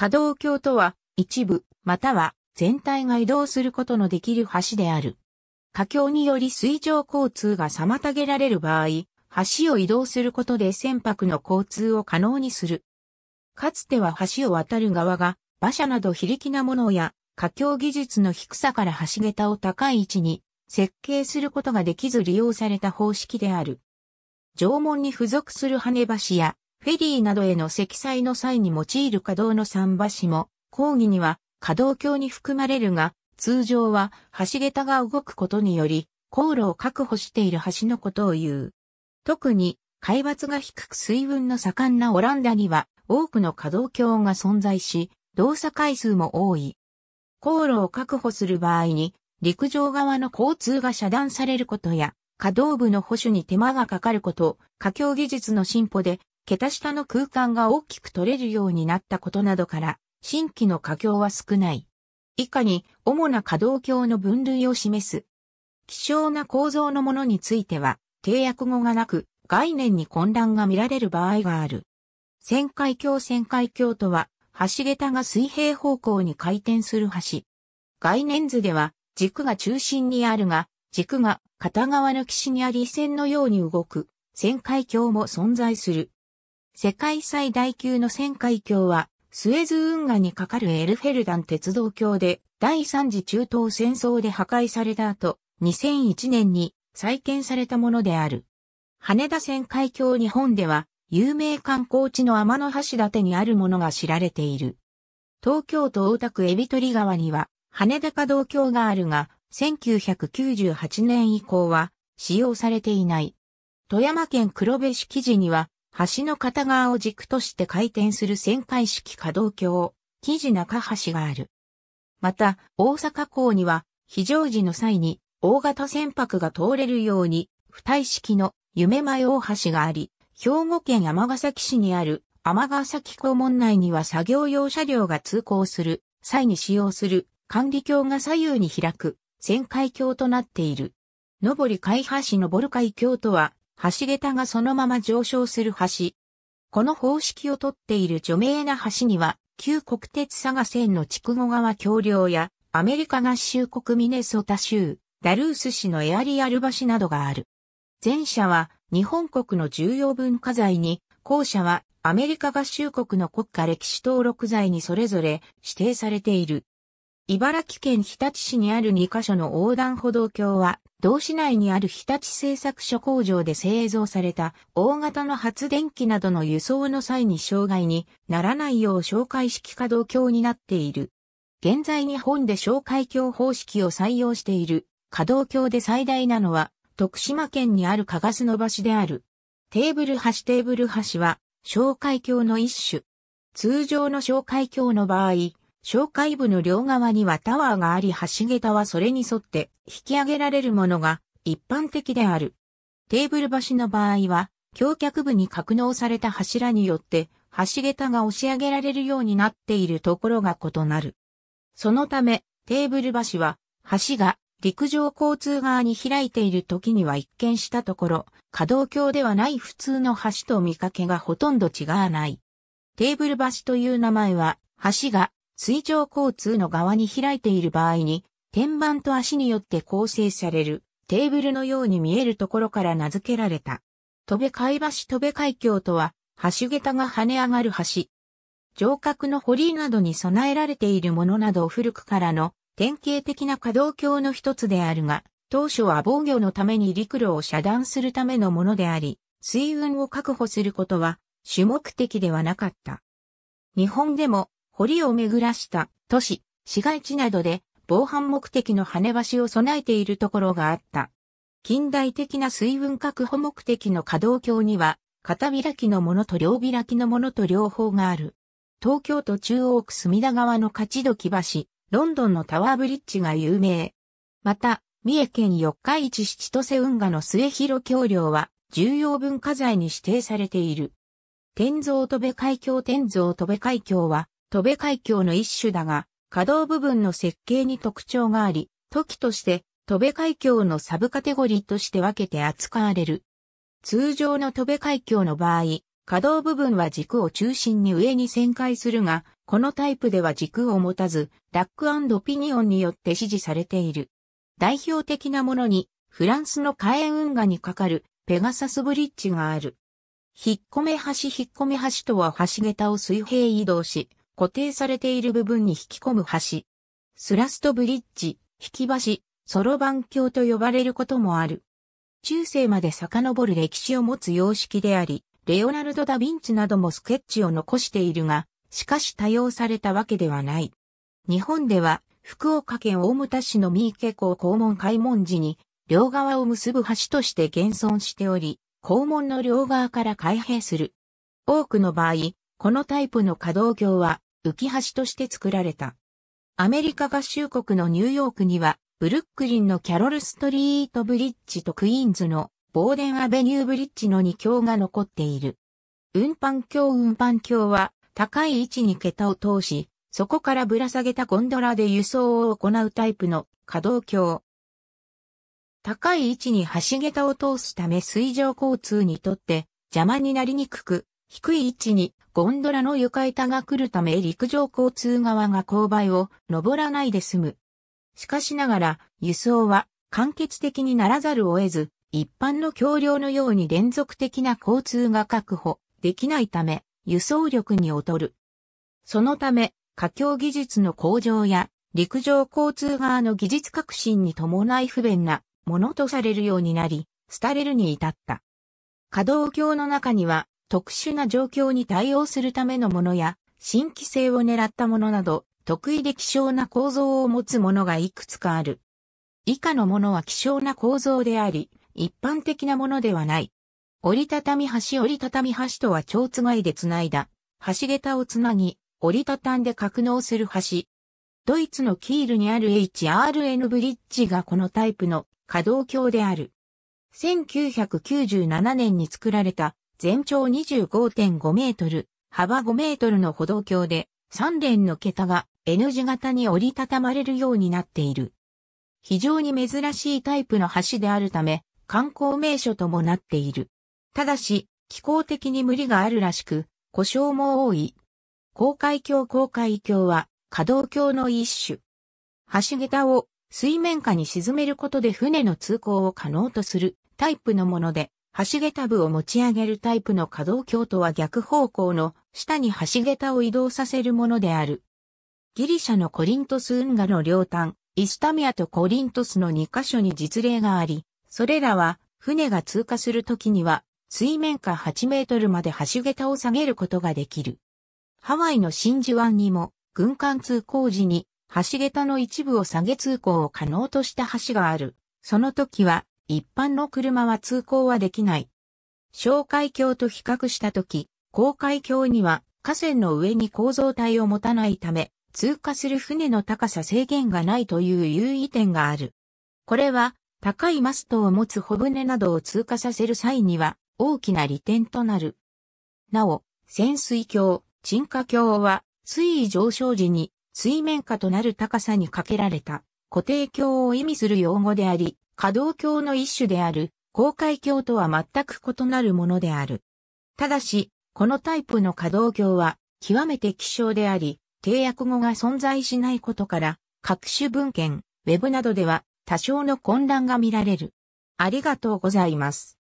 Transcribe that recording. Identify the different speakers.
Speaker 1: 可動橋とは一部または全体が移動することのできる橋である。架橋により水上交通が妨げられる場合、橋を移動することで船舶の交通を可能にする。かつては橋を渡る側が馬車など非力なものや架橋技術の低さから橋桁を高い位置に設計することができず利用された方式である。縄文に付属する羽橋やフェリーなどへの積載の際に用いる稼働の桟橋も、講義には稼働橋に含まれるが、通常は橋桁が動くことにより、航路を確保している橋のことを言う。特に、海抜が低く水運の盛んなオランダには、多くの稼働橋が存在し、動作回数も多い。航路を確保する場合に、陸上側の交通が遮断されることや、可動部の保守に手間がかかること、架橋技術の進歩で、桁下の空間が大きく取れるようになったことなどから、新規の架橋は少ない。以下に、主な可動橋の分類を示す。希少な構造のものについては、定訳語がなく、概念に混乱が見られる場合がある。旋回橋旋回橋とは、橋桁が水平方向に回転する橋。概念図では、軸が中心にあるが、軸が片側の岸にあり線のように動く、旋回橋も存在する。世界最大級の旋回橋は、スエズ運河に架かるエルフェルダン鉄道橋で、第三次中東戦争で破壊された後、2001年に再建されたものである。羽田旋回橋日本では、有名観光地の天の橋立にあるものが知られている。東京都大田区エビ取川には羽田可動橋があるが、1998年以降は使用されていない。富山県黒部市記事には、橋の片側を軸として回転する旋回式可動橋、記事中橋がある。また、大阪港には、非常時の際に大型船舶が通れるように、付帯式の夢前大橋があり、兵庫県山崎市にある天崎港門内には作業用車両が通行する際に使用する管理橋が左右に開く旋回橋となっている。上り海橋登る海橋とは橋桁がそのまま上昇する橋。この方式をとっている著名な橋には旧国鉄佐賀線の筑後川橋梁やアメリカ合衆国ミネソタ州ダルース市のエアリアル橋などがある。前者は日本国の重要文化財に、後者はアメリカ合衆国の国家歴史登録財にそれぞれ指定されている。茨城県日立市にある2カ所の横断歩道橋は、同市内にある日立製作所工場で製造された大型の発電機などの輸送の際に障害にならないよう紹介式可動橋になっている。現在日本で紹介橋方式を採用している可動橋で最大なのは徳島県にあるカガスの橋である。テーブル橋テーブル橋は、小海橋の一種。通常の小海橋の場合、小海部の両側にはタワーがあり橋桁はそれに沿って引き上げられるものが一般的である。テーブル橋の場合は、橋脚部に格納された柱によって橋桁が押し上げられるようになっているところが異なる。そのため、テーブル橋は、橋が陸上交通側に開いている時には一見したところ、可動橋ではない普通の橋と見かけがほとんど違わない。テーブル橋という名前は、橋が水上交通の側に開いている場合に、天板と足によって構成されるテーブルのように見えるところから名付けられた。戸部海橋戸部海峡とは、橋桁が跳ね上がる橋。城郭の堀などに備えられているものなど古くからの典型的な可動橋の一つであるが、当初は防御のために陸路を遮断するためのものであり、水運を確保することは主目的ではなかった。日本でも堀を巡らした都市、市街地などで防犯目的の羽橋を備えているところがあった。近代的な水運確保目的の可動橋には、片開きのものと両開きのものと両方がある。東京都中央区隅田川の勝ど橋、ロンドンのタワーブリッジが有名。また、三重県四日市七戸瀬運河の末広橋梁は重要文化財に指定されている。天蔵戸部海峡天蔵戸部海峡は戸部海峡の一種だが、可動部分の設計に特徴があり、時として戸部海峡のサブカテゴリーとして分けて扱われる。通常の戸部海峡の場合、可動部分は軸を中心に上に旋回するが、このタイプでは軸を持たず、ラックピニオンによって支持されている。代表的なものに、フランスの火炎運河にかかるペガサスブリッジがある。引っ込め橋引っ込め橋とは橋桁を水平移動し、固定されている部分に引き込む橋。スラストブリッジ、引き橋、ソロバン橋と呼ばれることもある。中世まで遡る歴史を持つ様式であり、レオナルド・ダ・ヴィンチなどもスケッチを残しているが、しかし多用されたわけではない。日本では、福岡県大牟田市の三池港肛門開門時に、両側を結ぶ橋として現存しており、肛門の両側から開閉する。多くの場合、このタイプの可動橋は浮き橋として作られた。アメリカ合衆国のニューヨークには、ブルックリンのキャロルストリートブリッジとクイーンズのボーデンアベニューブリッジの2橋が残っている。運搬橋運搬橋は高い位置に桁を通し、そこからぶら下げたゴンドラで輸送を行うタイプの可動橋。高い位置に橋桁を通すため水上交通にとって邪魔になりにくく、低い位置にゴンドラの床板が来るため陸上交通側が勾配を登らないで済む。しかしながら輸送は完結的にならざるを得ず、一般の橋梁のように連続的な交通が確保できないため、輸送力に劣る。そのため、架橋技術の向上や陸上交通側の技術革新に伴い不便なものとされるようになり、廃れるに至った。可動橋の中には特殊な状況に対応するためのものや、新規性を狙ったものなど、得意で希少な構造を持つものがいくつかある。以下のものは希少な構造であり、一般的なものではない。折りたたみ橋折りたたみ橋とは蝶つがいでつないだ。橋桁をつなぎ、折りたたんで格納する橋。ドイツのキールにある HRN ブリッジがこのタイプの可動橋である。1997年に作られた全長25.5メートル、幅5メートルの歩道橋で3連の桁が N 字型に折りたたまれるようになっている。非常に珍しいタイプの橋であるため、観光名所ともなっている。ただし、気候的に無理があるらしく、故障も多い。公海橋公海橋は可動橋の一種。橋桁を水面下に沈めることで船の通行を可能とするタイプのもので、橋桁部を持ち上げるタイプの可動橋とは逆方向の下に橋桁を移動させるものである。ギリシャのコリントス運河の両端、イスタミアとコリントスの2カ所に実例があり、それらは船が通過するときには水面下8メートルまで橋桁を下げることができる。ハワイの真珠湾にも軍艦通行時に橋桁の一部を下げ通行を可能とした橋がある。その時は一般の車は通行はできない。小海橋と比較した時、公海橋には河川の上に構造体を持たないため、通過する船の高さ制限がないという優位点がある。これは高いマストを持つ帆船などを通過させる際には大きな利点となる。なお、潜水橋、沈下橋は水位上昇時に水面下となる高さにかけられた固定橋を意味する用語であり、可動橋の一種である公開橋とは全く異なるものである。ただし、このタイプの可動橋は極めて希少であり、契約語が存在しないことから、各種文献、ウェブなどでは多少の混乱が見られる。ありがとうございます。